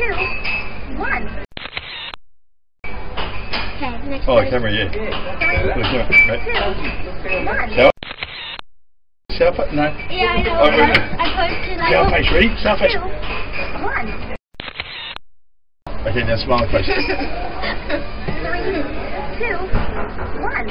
Two, one. Okay, next Oh, one. camera, yeah. Three, right. two, one. South face, no. Yeah, I know. Oh, right. I posted South face, ready? South face. two, one. Okay, now smile face. Three, two, one.